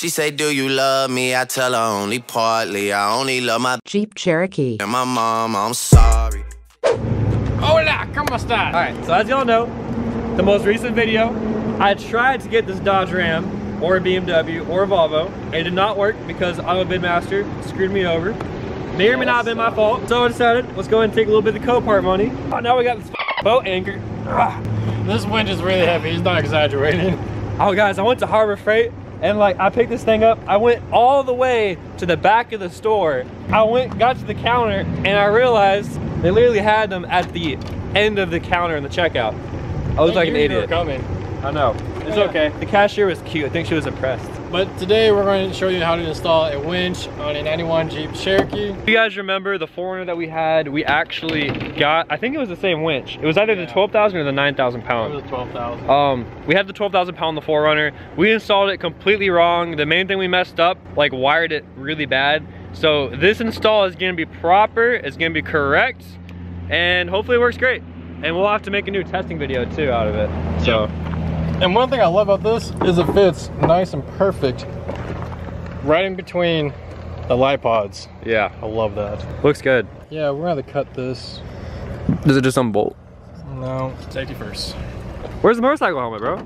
She say, Do you love me? I tell her only partly. I only love my Jeep Cherokee. and my mom. I'm sorry. Hola, ¿cómo estás? All right, so as y'all know, the most recent video, I tried to get this Dodge Ram or a BMW or a Volvo. It did not work because I'm a Bidmaster, screwed me over. May or may not have been my fault. So I decided, let's go ahead and take a little bit of the Copart money. Oh, now we got this boat anchor. Ah. This winch is really heavy. He's not exaggerating. Oh guys, I went to Harbor Freight and like I picked this thing up. I went all the way to the back of the store. I went, got to the counter and I realized they literally had them at the end of the counter in the checkout. I looked like an You knew you were idiot. coming. I know. It's Yeah. okay. The cashier was cute. I think she was impressed. But today we're going to show you how to install a winch on a 91 Jeep Cherokee. If you guys remember the Forerunner that we had, we actually got, I think it was the same winch. It was either the 12,000 or the 9,000 pound. It was 12,000. Um, we had the 12,000 pound the Forerunner. We installed it completely wrong. The main thing we messed up, like wired it really bad. So this install is gonna be proper, it's gonna be correct, and hopefully it works great. And we'll have to make a new testing video too out of it. So, And one thing I love about this is it fits nice and perfect right in between the light pods. yeah, I love that. looks good. Yeah, we're gonna have to cut this. Does it just unbolt? No, safety first. Where's the motorcycle helmet, bro?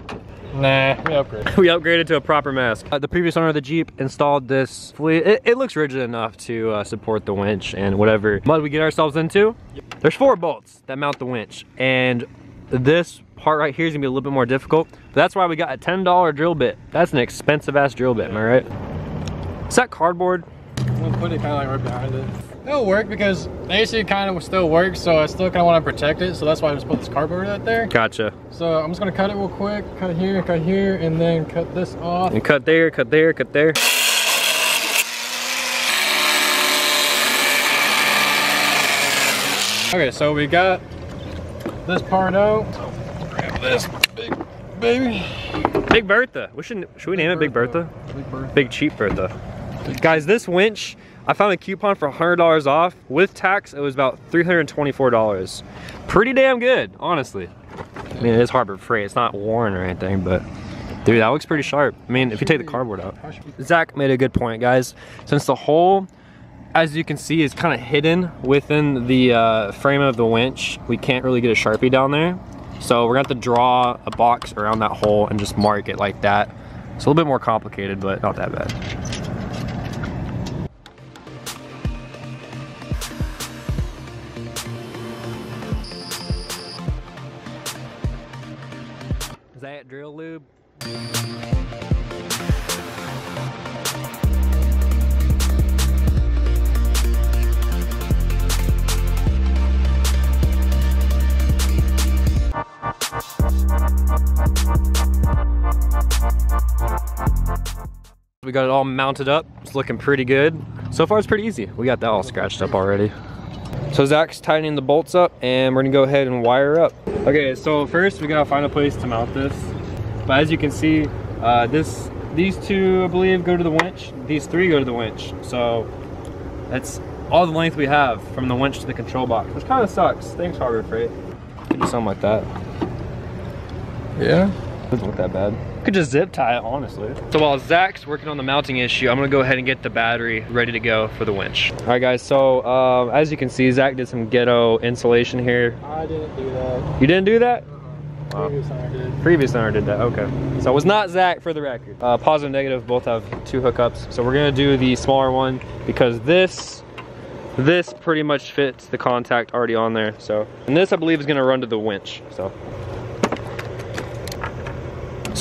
Nah, we upgrade. we upgraded to a proper mask. Uh, the previous owner of the Jeep installed this fully, it, it looks rigid enough to uh, support the winch and whatever mud we get ourselves into. There's four bolts that mount the winch and this part right here is gonna be a little bit more difficult. That's why we got a $10 drill bit. That's an expensive ass drill bit, am I right? Is that cardboard? We'll put it kind of like right behind it. It'll work because the AC kind of still works, so I still kind of want to protect it. So that's why I just put this cardboard right there. Gotcha. So I'm just gonna cut it real quick, cut here, cut here, and then cut this off. And cut there, cut there, cut there. Okay, so we got this part out. This big baby. Big Bertha. We should, should we name it Big Bertha? Big Bertha. Big cheap Bertha. Guys, this winch, I found a coupon for $100 off. With tax, it was about $324. Pretty damn good, honestly. I mean, it is Harbor Freight. It's not worn or anything, but dude, that looks pretty sharp. I mean, if you take the cardboard out. Zach made a good point, guys. Since the hole, as you can see, is kind of hidden within the uh, frame of the winch, we can't really get a Sharpie down there. So we're gonna have to draw a box around that hole and just mark it like that. It's a little bit more complicated, but not that bad. Is that drill lube? We got it all mounted up. It's looking pretty good. So far it's pretty easy. We got that all scratched up already. So Zach's tightening the bolts up and we're gonna go ahead and wire up. Okay, so first we gotta find a place to mount this. But as you can see, uh, this these two I believe go to the winch. These three go to the winch. So that's all the length we have from the winch to the control box, which kind of sucks. Thanks Harbor Freight. Could do something like that. Yeah. Doesn't look that bad. Could just zip tie it, honestly. So while Zach's working on the mounting issue, I'm gonna go ahead and get the battery ready to go for the winch. All right, guys. So uh, as you can see, Zach did some ghetto insulation here. I didn't do that. You didn't do that? Previous owner did. Previous owner did that. Okay. So it was not Zach for the record. Uh, positive and negative both have two hookups. So we're gonna do the smaller one because this this pretty much fits the contact already on there. So and this I believe is gonna run to the winch. So.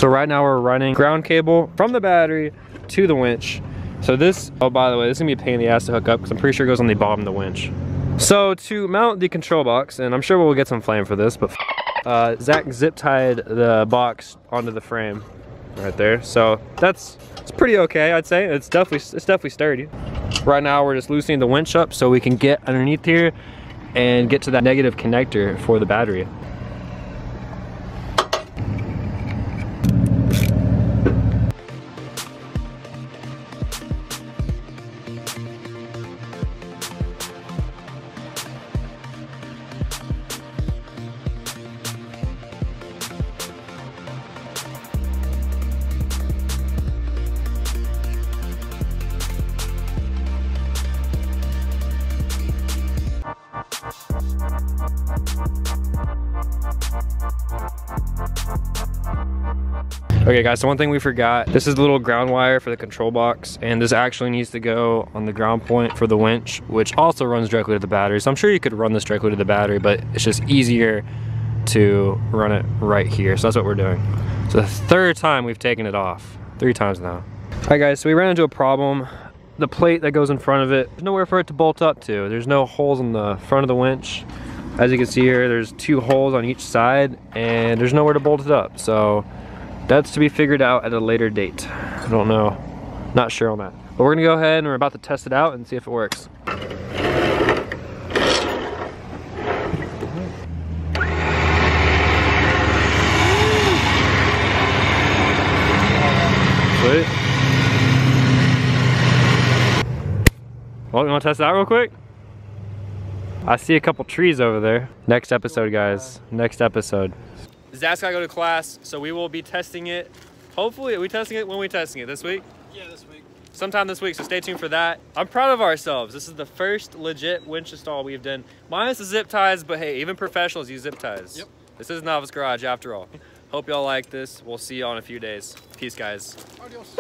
So right now we're running ground cable from the battery to the winch. So this, oh by the way, this is gonna be a pain in the ass to hook up because I'm pretty sure it goes on the bottom of the winch. So to mount the control box, and I'm sure we'll get some flame for this, but uh, Zach zip tied the box onto the frame right there. So that's it's pretty okay, I'd say. It's definitely it's definitely sturdy. Right now we're just loosening the winch up so we can get underneath here and get to that negative connector for the battery. Okay guys, so one thing we forgot, this is the little ground wire for the control box and this actually needs to go on the ground point for the winch, which also runs directly to the battery. So I'm sure you could run this directly to the battery, but it's just easier to run it right here. So that's what we're doing. So the third time we've taken it off, three times now. All right guys, so we ran into a problem. The plate that goes in front of it, there's nowhere for it to bolt up to. There's no holes in the front of the winch. As you can see here, there's two holes on each side and there's nowhere to bolt it up. So that's to be figured out at a later date. I don't know, not sure on that. But we're gonna go ahead and we're about to test it out and see if it works. Sweet. Well, you wanna test it out real quick? I see a couple trees over there. Next episode, guys. Next episode. Zach's gotta go to class, so we will be testing it. Hopefully, are we testing it? When we testing it? This week? Yeah, this week. Sometime this week, so stay tuned for that. I'm proud of ourselves. This is the first legit winch install we've done. Minus the zip ties, but hey, even professionals use zip ties. Yep. This is Novice Garage after all. Hope y'all like this. We'll see y'all in a few days. Peace, guys. Adios.